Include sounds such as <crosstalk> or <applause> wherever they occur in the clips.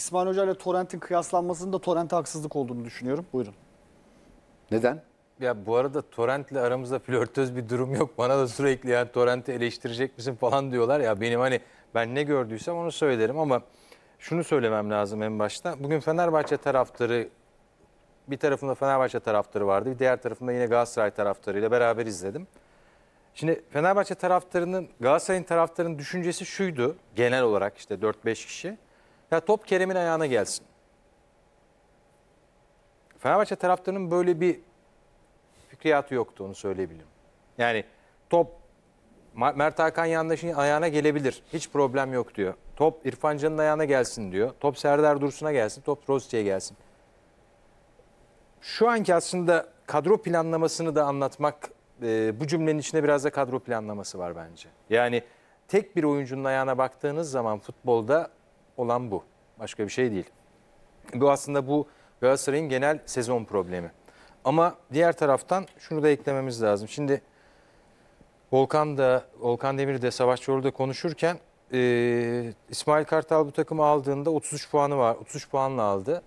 İsmail Hoca ile Torrent'in kıyaslanmasının da Torrent'e haksızlık olduğunu düşünüyorum. Buyurun. Neden? Ya bu arada Torrent'le aramızda flörtöz bir durum yok. Bana da sürekli yani Torrent'i eleştirecek misin falan diyorlar ya. Benim hani ben ne gördüysem onu söylerim ama şunu söylemem lazım en başta. Bugün Fenerbahçe taraftarı bir tarafında Fenerbahçe taraftarı vardı. Bir diğer tarafında yine Galatasaray taraftarıyla beraber izledim. Şimdi Fenerbahçe taraftarının Galatasaray'ın taraftarının düşüncesi şuydu. Genel olarak işte 4-5 kişi. Ya top Kerem'in ayağına gelsin. Fenerbahçe taraftarının böyle bir fikriyatı yoktu onu söyleyebilirim. Yani top Mert Hakan yandaşın ayağına gelebilir. Hiç problem yok diyor. Top İrfan Can'ın ayağına gelsin diyor. Top Serdar Dursun'a gelsin. Top Rosic'e gelsin. Şu anki aslında kadro planlamasını da anlatmak e, bu cümlenin içinde biraz da kadro planlaması var bence. Yani tek bir oyuncunun ayağına baktığınız zaman futbolda olan bu. Başka bir şey değil. Bu aslında bu Galatasaray'ın genel sezon problemi. Ama diğer taraftan şunu da eklememiz lazım. Şimdi Volkan da Volkan Demir de Savaş Çorlu da konuşurken e, İsmail Kartal bu takımı aldığında 33 puanı var. 33 puanla aldı.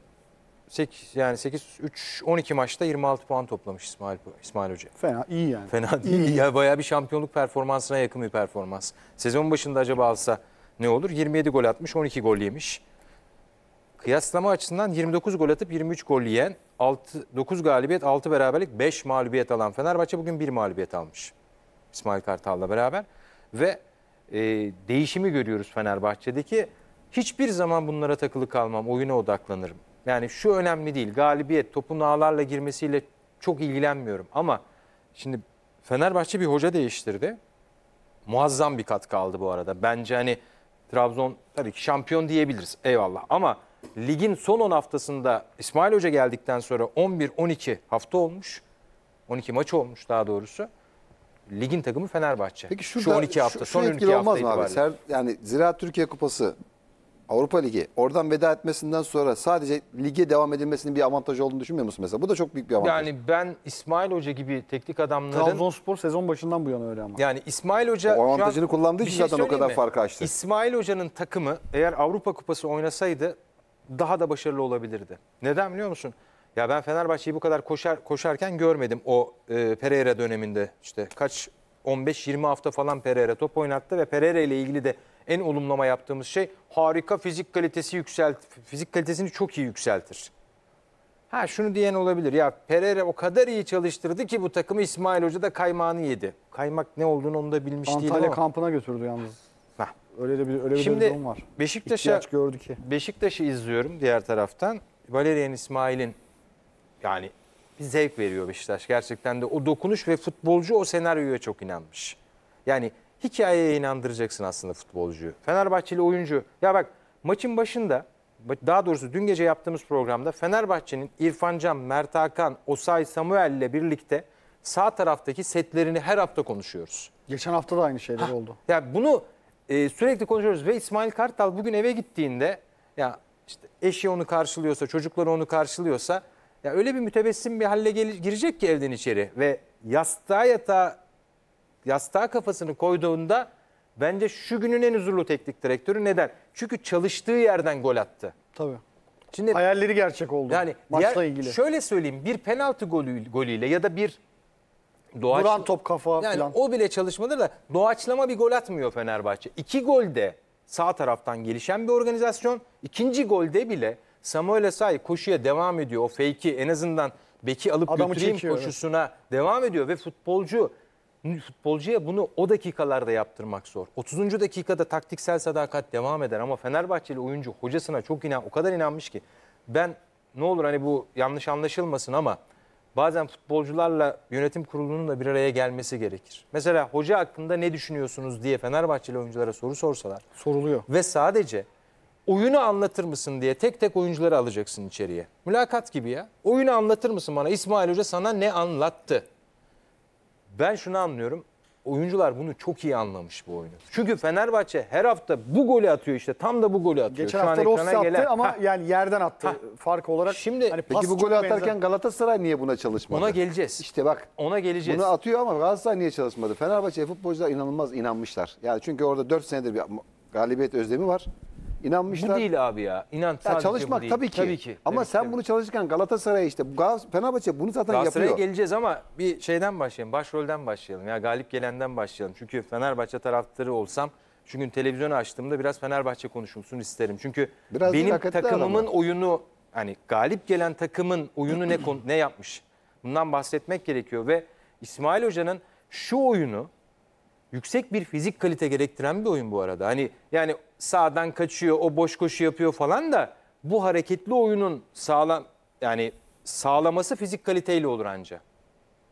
8 yani 8 3 12 maçta 26 puan toplamış İsmail İsmail Hoca. Fena, iyi yani. Fena değil. Ya bayağı bir şampiyonluk performansına yakın bir performans. Sezon başında acaba alsa ne olur? 27 gol atmış, 12 gol yemiş. Kıyaslama açısından 29 gol atıp 23 gol yiyen, 6, 9 galibiyet, 6 beraberlik, 5 mağlubiyet alan Fenerbahçe bugün 1 mağlubiyet almış. İsmail Kartal'la beraber. Ve e, değişimi görüyoruz Fenerbahçe'deki. Hiçbir zaman bunlara takılı kalmam, oyuna odaklanırım. Yani şu önemli değil, galibiyet, topun ağlarla girmesiyle çok ilgilenmiyorum. Ama şimdi Fenerbahçe bir hoca değiştirdi. Muazzam bir katkı aldı bu arada. Bence hani Trabzon tabii ki şampiyon diyebiliriz. Eyvallah. Ama ligin son 10 haftasında İsmail Hoca geldikten sonra 11-12 hafta olmuş. 12 maç olmuş daha doğrusu. Ligin takımı Fenerbahçe. Peki şurada, şu 12 hafta, şu, şu son 12 etkili hafta olmaz mı abi? Ser, yani Ziraat Türkiye Kupası, Avrupa Ligi oradan veda etmesinden sonra sadece lige devam edilmesinin bir avantajı olduğunu düşünmüyor musun mesela? Bu da çok büyük bir avantaj. Yani ben İsmail Hoca gibi teknik adamların Trabzonspor sezon başından bu yana öyle ama. Yani İsmail Hoca O avantajını kullandığı için şey zaten o kadar mi? farkı açtı. İsmail Hoca'nın takımı eğer Avrupa Kupası oynasaydı daha da başarılı olabilirdi. Neden biliyor musun? Ya ben Fenerbahçe'yi bu kadar koşar koşarken görmedim o e, Pereira döneminde. işte kaç 15-20 hafta falan Pereira top oynattı ve Pereira ile ilgili de en olumlama yaptığımız şey harika fizik kalitesi yükselt fizik kalitesini çok iyi yükseltir. Ha şunu diyen olabilir. Ya Pereira o kadar iyi çalıştırdı ki bu takımı İsmail Hoca da kaymağını yedi. Kaymak ne olduğunu onu da bilmiş Antalya ama. kampına götürdü yalnız. Heh. Öyle de bir öyle bir Şimdi durum var. Beşiktaş'a gördü ki. Beşiktaş'ı izliyorum diğer taraftan. Valerian İsmail'in yani bir zevk veriyor Beşiktaş. Gerçekten de o dokunuş ve futbolcu o senaryoya çok inanmış. Yani hikayeye inandıracaksın aslında futbolcuyu. Fenerbahçeli oyuncu. Ya bak maçın başında daha doğrusu dün gece yaptığımız programda Fenerbahçe'nin İrfan Can, Mert Hakan, Osay Samuel ile birlikte sağ taraftaki setlerini her hafta konuşuyoruz. Geçen hafta da aynı şeyler oldu. Ya bunu e, sürekli konuşuyoruz ve İsmail Kartal bugün eve gittiğinde ya işte eşi onu karşılıyorsa, çocukları onu karşılıyorsa ya öyle bir mütebessim bir halle gele- girecek ki evden içeri ve yastığa yatağa yastığa kafasını koyduğunda bence şu günün en huzurlu teknik direktörü neden? Çünkü çalıştığı yerden gol attı. Tabii. Şimdi Hayalleri gerçek oldu. yani maçla diğer- ilgili. şöyle söyleyeyim bir penaltı golü, golüyle ya da bir doğaç, Duran top kafa yani falan. o bile çalışmadır da doğaçlama bir gol atmıyor Fenerbahçe. İki golde sağ taraftan gelişen bir organizasyon. İkinci golde bile Samuel Asay koşuya devam ediyor. O fake'i en azından beki alıp Adamı götüreyim çekiyor, evet. koşusuna devam ediyor ve futbolcu futbolcuya bunu o dakikalarda yaptırmak zor. 30. dakikada taktiksel sadakat devam eder ama Fenerbahçeli oyuncu hocasına çok inan o kadar inanmış ki ben ne olur hani bu yanlış anlaşılmasın ama bazen futbolcularla yönetim kurulunun da bir araya gelmesi gerekir. Mesela hoca hakkında ne düşünüyorsunuz diye Fenerbahçeli oyunculara soru sorsalar Soruluyor. ve sadece oyunu anlatır mısın diye tek tek oyuncuları alacaksın içeriye. Mülakat gibi ya. Oyunu anlatır mısın bana? İsmail Hoca sana ne anlattı? Ben şunu anlıyorum. Oyuncular bunu çok iyi anlamış bu oyunu. Çünkü Fenerbahçe her hafta bu golü atıyor işte. Tam da bu golü atıyor. Geçen Şu an hafta ekrana Rossi attı gelen- ama Ha, yani yerden attı. Ha. Fark olarak. Şimdi- hani Peki bu çok golü atarken benzer. Galatasaray niye buna çalışmadı? ona geleceğiz. İşte bak Ona geleceğiz. bunu atıyor ama Galatasaray niye çalışmadı? Fenerbahçe futbolcular inanılmaz inanmışlar. Yani çünkü orada 4 senedir bir galibiyet özlemi var. İnanmışlar. Bu değil abi ya. İnan Ya çalışmak bu değil. tabii ki. Tabii ki. Ama Tabii sen tabii. bunu çalışırken Galatasaray işte Fenerbahçe bunu zaten Galatasaray'a yapıyor. geleceğiz ama bir şeyden başlayalım. Başrolden başlayalım. Ya galip gelenden başlayalım. Çünkü Fenerbahçe taraftarı olsam gün televizyonu açtığımda biraz Fenerbahçe konuşulsun isterim. Çünkü Biraz benim takımımın ama. oyunu hani galip gelen takımın oyunu ne ne yapmış? Bundan bahsetmek gerekiyor ve İsmail Hoca'nın şu oyunu yüksek bir fizik kalite gerektiren bir oyun bu arada. Hani yani sağdan kaçıyor, o boş koşu yapıyor falan da bu hareketli oyunun sağlam yani sağlaması fizik kaliteyle olur anca.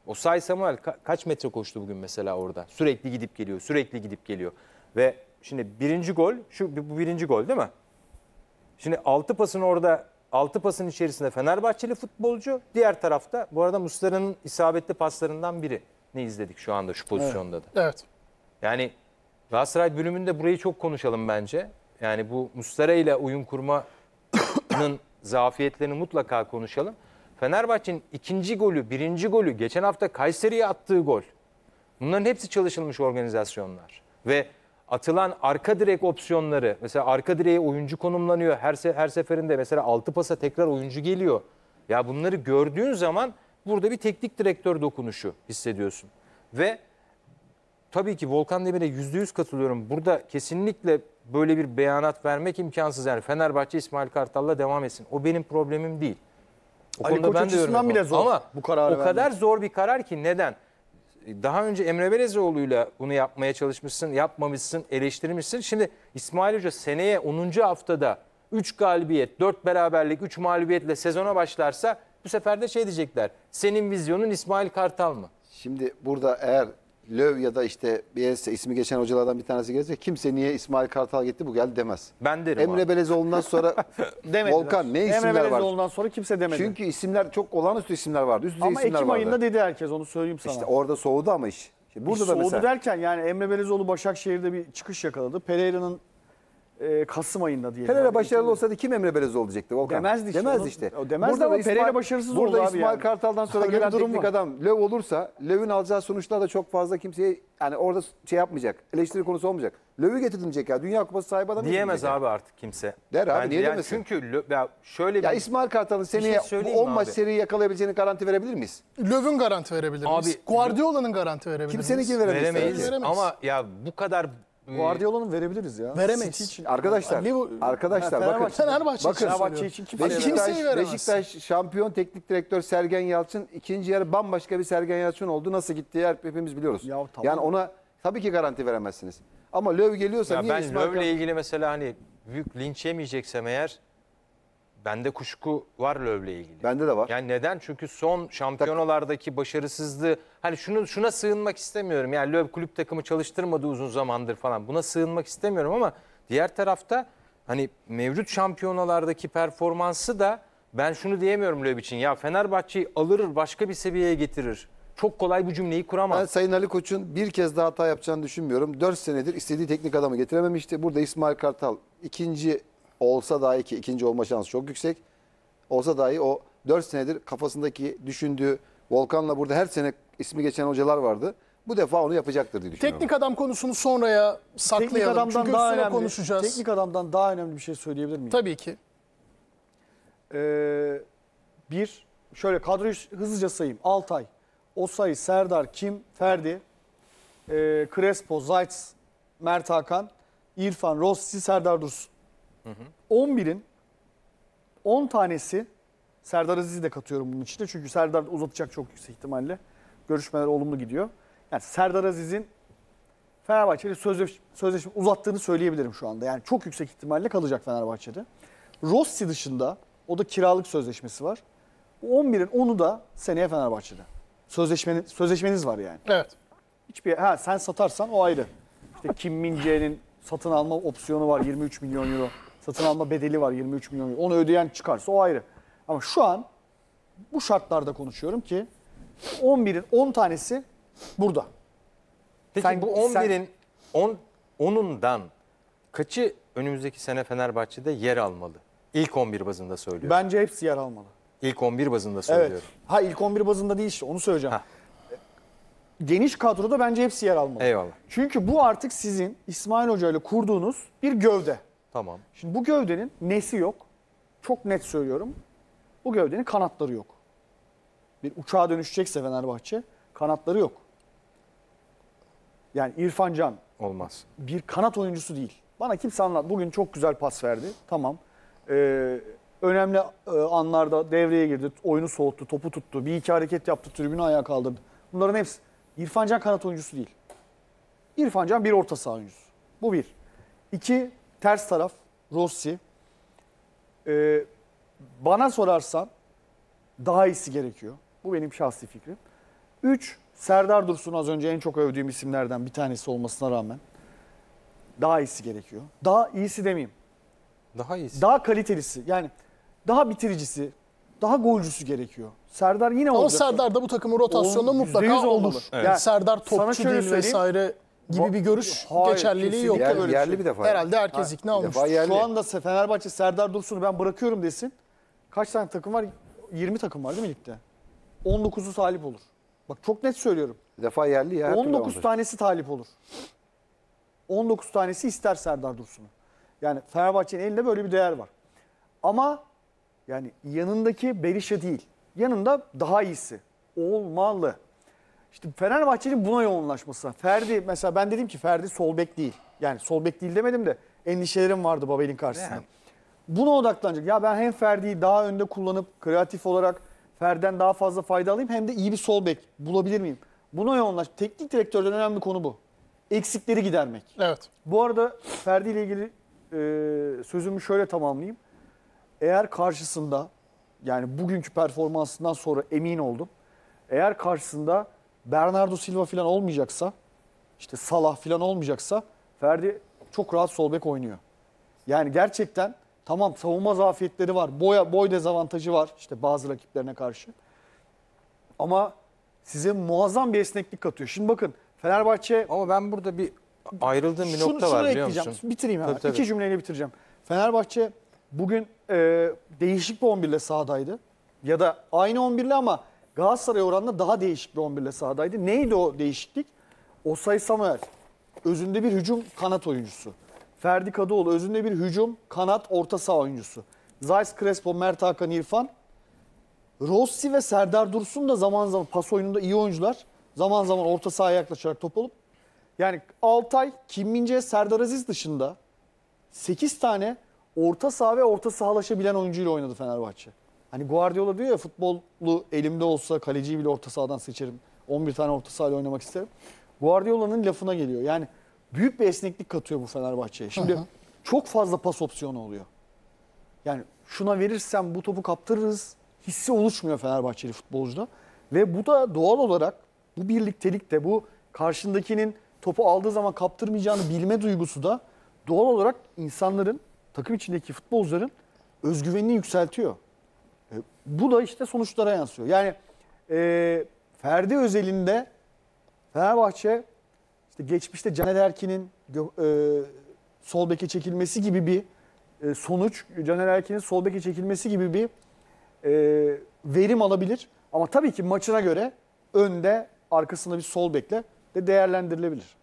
O Say Samuel ka- kaç metre koştu bugün mesela orada? Sürekli gidip geliyor, sürekli gidip geliyor. Ve şimdi birinci gol, şu bu birinci gol değil mi? Şimdi altı pasın orada, altı pasın içerisinde Fenerbahçeli futbolcu. Diğer tarafta bu arada Muslera'nın isabetli paslarından biri. Ne izledik şu anda şu pozisyonda da. Evet. Yani Galatasaray bölümünde burayı çok konuşalım bence. Yani bu Muslera ile oyun kurmanın <coughs> zafiyetlerini mutlaka konuşalım. Fenerbahçe'nin ikinci golü, birinci golü, geçen hafta Kayseri'ye attığı gol. Bunların hepsi çalışılmış organizasyonlar. Ve atılan arka direk opsiyonları, mesela arka direğe oyuncu konumlanıyor. Her, se- her seferinde mesela altı pasa tekrar oyuncu geliyor. Ya bunları gördüğün zaman burada bir teknik direktör dokunuşu hissediyorsun. Ve tabii ki Volkan Demir'e yüzde yüz katılıyorum. Burada kesinlikle böyle bir beyanat vermek imkansız. Yani Fenerbahçe İsmail Kartal'la devam etsin. O benim problemim değil. O Ali Koç açısından yorum bile zor Ama bu kararı o kadar zor bir karar ki neden? Daha önce Emre Belezoğlu'yla bunu yapmaya çalışmışsın, yapmamışsın, eleştirmişsin. Şimdi İsmail Hoca seneye 10. haftada 3 galibiyet, 4 beraberlik, 3 mağlubiyetle sezona başlarsa bu sefer de şey diyecekler. Senin vizyonun İsmail Kartal mı? Şimdi burada eğer Löw ya da işte Bielsa ismi geçen hocalardan bir tanesi gelirse kimse niye İsmail Kartal gitti bu geldi demez. Ben derim Emre abi. Belezoğlu'ndan sonra <laughs> Demediler. Volkan ne isimler Emre var? Belezoğlu'ndan sonra kimse demedi. Çünkü isimler çok olağanüstü isimler vardı. Üst düzey ama isimler Ekim vardı. ayında dedi herkes onu söyleyeyim sana. İşte orada soğudu ama iş. Şimdi burada da Soğudu mesela derken yani Emre Belezoğlu Başakşehir'de bir çıkış yakaladı. Pereira'nın e, Kasım ayında diyelim. Pereira Yani başarılı Ekim'de. olsaydı kim Emre Belezoğlu diyecekti Volkan? Demezdi işte. Demezdi işte. o demezdi ama Pereira başarısız burada oldu abi İsmail yani. Kartal'dan sonra Öyle bir gelen durum teknik var. adam Löw olursa Löw'ün alacağı sonuçlar da çok fazla kimseye yani orada şey yapmayacak. Eleştiri konusu olmayacak. Löw'ü getirilecek ya. Dünya Kupası sahibi adam Diyemez abi artık kimse. Der abi, niye yani demesin? Çünkü lö- ya şöyle bir Ya İsmail Kartal'ın şey seneye söyleyeyim 10 mi maç abi? seri yakalayabileceğini garanti verebilir miyiz? Löw'ün garanti verebilir miyiz? Abi, Guardiola'nın garanti verebilir miyiz? Kimseninki veremeyiz. veremeyiz. tabii. Veremeyiz. Ama ya bu kadar e, Guardiola'nın verebiliriz ya. Veremeyiz. City için. Arkadaşlar, Liverpool- arkadaşlar bakın. Fenerbahçe- Fenerbahçe Bakın, için Fenerbahçe söylüyorum. için kimse Beşiktaş- Kimseyi veremez. Beşiktaş şampiyon teknik direktör Sergen Yalçın ikinci yarı bambaşka bir Sergen Yalçın oldu. Nasıl gittiği hep- hepimiz biliyoruz. Ya tamam. Yani ona tabii ki garanti veremezsiniz. Ama Löw geliyorsa Ya niye ben İsmail Löw'le ilgili mesela hani büyük linç yemeyeceksem eğer bende kuşku var Löw'le ilgili. Bende de var. Yani neden? Çünkü son şampiyonalardaki başarısızlığı hani şunu şuna sığınmak istemiyorum. Yani Löw kulüp takımı çalıştırmadı uzun zamandır falan. Buna sığınmak istemiyorum ama diğer tarafta hani mevcut şampiyonalardaki performansı da ben şunu diyemiyorum Löw için. Ya Fenerbahçe'yi alır başka bir seviyeye getirir. Çok kolay bu cümleyi kuramaz. Ben Sayın Ali Koç'un bir kez daha hata yapacağını düşünmüyorum. 4 senedir istediği teknik adamı getirememişti. Burada İsmail Kartal ikinci olsa dahi ki ikinci olma şansı çok yüksek. Olsa dahi o 4 senedir kafasındaki düşündüğü Volkan'la burada her sene ismi geçen hocalar vardı. Bu defa onu yapacaktır diye düşünüyorum. Teknik adam konusunu sonraya saklayalım. Teknik adamdan Çünkü daha üstüne önemli. konuşacağız. Teknik adamdan daha önemli bir şey söyleyebilir miyim? Tabii ki. Ee, bir, şöyle kadroyu hızlıca sayayım. Altay, Osay, Serdar, Kim, Ferdi, e, Crespo, Zayt, Mert Hakan, İrfan, Rossi, Serdar Dursun. 11'in 10 tanesi Serdar Aziz'i de katıyorum bunun içine. Çünkü Serdar uzatacak çok yüksek ihtimalle. Görüşmeler olumlu gidiyor. Yani Serdar Aziz'in Fenerbahçe'de sözleş, sözleşme uzattığını söyleyebilirim şu anda. Yani çok yüksek ihtimalle kalacak Fenerbahçe'de. Rossi dışında o da kiralık sözleşmesi var. O 11'in 10'u da seneye Fenerbahçe'de. Sözleşmeniz, sözleşmeniz var yani. Evet. Hiçbir ha sen satarsan o ayrı. İşte Kim Min-jae'nin satın alma opsiyonu var 23 milyon euro. Satın alma bedeli var 23 milyon euro. Onu ödeyen çıkarsa o ayrı. Ama şu an bu şartlarda konuşuyorum ki 11'in 10 tanesi burada. Peki Sen- bu sen- 11'in 10 10'undan kaçı önümüzdeki sene Fenerbahçe'de yer almalı? İlk 11 bazında söylüyorum. Bence hepsi yer almalı. İlk 11 bazında Evet. söylüyorum. Ha ilk 11 bazında değil işte onu söyleyeceğim. Ha. Geniş kadroda bence hepsi yer almalı. Eyvallah. Çünkü bu artık sizin İsmail Hoca ile kurduğunuz bir gövde. Tamam. Şimdi bu gövdenin nesi yok? Çok net söylüyorum. Bu gövdenin kanatları yok. Bir uçağa dönüşecekse Fenerbahçe kanatları yok. Yani İrfan Can Olmaz. bir kanat oyuncusu değil. Bana kimse anlat. Bugün çok güzel pas verdi. Tamam. Ee, önemli e, anlarda devreye girdi. Oyunu soğuttu. Topu tuttu. Bir iki hareket yaptı. Tribünü ayağa kaldırdı. Bunların hepsi. İrfan Can kanat oyuncusu değil. İrfan Can bir orta saha oyuncusu. Bu bir. İki, ters taraf. Rossi. Ee, bana sorarsan daha iyisi gerekiyor. Bu benim şahsi fikrim. Üç, Serdar Dursun az önce en çok övdüğüm isimlerden bir tanesi olmasına rağmen daha iyisi gerekiyor. Daha iyisi demeyeyim. Daha iyisi. Daha kalitelisi yani daha bitiricisi, daha golcüsü gerekiyor. Serdar yine Ama olacak. Serdar da bu takımın rotasyonunda mutlaka %100 olur. olmalı. Evet. Yani Serdar topçu şöyle değil söyleyeyim. vesaire gibi bir görüş Hayır, geçerliliği yok. Yer- böyle yerli şey. bir defa. Herhalde herkes Ha, ikna olmuş. Şu anda Fenerbahçe Serdar Dursun'u ben bırakıyorum desin. Kaç tane takım var? 20 takım var değil mi ligde? 19'u talip olur. Bak çok net söylüyorum. Bir defa yerli ya. her türlü 19 avantaj. tanesi talip olur. 19 tanesi ister Serdar Dursun'u. Yani Fenerbahçe'nin elinde böyle bir değer var. Ama yani yanındaki Berisha değil. Yanında daha iyisi. Olmalı. İşte Fenerbahçe'nin buna yoğunlaşması. Ferdi mesela ben dedim ki Ferdi sol bek değil. Yani sol bek değil demedim de endişelerim vardı Babel'in karşısında. Yani. Buna odaklanacak. Ya ben hem Ferdi'yi daha önde kullanıp kreatif olarak Ferdi'den daha fazla fayda alayım hem de iyi bir sol bek bulabilir miyim? Buna yoğunlaş. Teknik direktörden önemli konu bu. Eksikleri gidermek. Evet. Bu arada Ferdi ile ilgili e, sözümü şöyle tamamlayayım. Eğer karşısında yani bugünkü performansından sonra emin oldum. Eğer karşısında Bernardo Silva falan olmayacaksa işte Salah falan olmayacaksa Ferdi çok rahat sol bek oynuyor. Yani gerçekten tamam savunma zafiyetleri var. Boya, boy dezavantajı var işte bazı rakiplerine karşı. Ama size muazzam bir esneklik katıyor. Şimdi bakın Fenerbahçe Ama ben burada bir ayrıldığım bir şunu, nokta şunu var biliyor musun? Bitireyim hemen. Tabii, tabii. İki cümleyle bitireceğim. Fenerbahçe bugün e, değişik bir 11 ile sahadaydı. Ya da aynı 11 ile ama Galatasaray oranla daha değişik bir 11 ile sahadaydı. Neydi o değişiklik? Osay Samuel özünde bir hücum kanat oyuncusu. Ferdi Kadıoğlu özünde bir hücum kanat orta saha oyuncusu. Zayt Crespo, Mert Hakan İrfan. Rossi ve Serdar Dursun da zaman zaman pas oyununda iyi oyuncular. Zaman zaman orta sahaya yaklaşarak top alıp yani Altay, Kim Serdar Aziz dışında 8 tane orta saha ve orta sahalaşabilen oyuncuyla oynadı Fenerbahçe. Hani Guardiola diyor ya futbolu elimde olsa kaleciyi bile orta sahadan seçerim. 11 tane orta sahayla oynamak isterim. Guardiola'nın lafına geliyor. Yani büyük bir esneklik katıyor bu Fenerbahçe'ye. Şimdi çok fazla pas opsiyonu oluyor. Yani şuna verirsem bu topu kaptırırız hissi oluşmuyor Fenerbahçeli futbolcuda. Ve bu da doğal olarak bu birliktelikte bu karşındakinin topu aldığı zaman kaptırmayacağını bilme duygusu da doğal olarak insanların takım içindeki futbolcuların özgüvenini yükseltiyor. E, bu da işte sonuçlara yansıyor. Yani e, Ferdi özelinde Fenerbahçe işte geçmişte Caner Erkin'in e, sol beke çekilmesi gibi bir e, sonuç, Caner Erkin'in sol beke çekilmesi gibi bir e, verim alabilir. Ama tabii ki maçına göre önde arkasında bir sol bekle de değerlendirilebilir.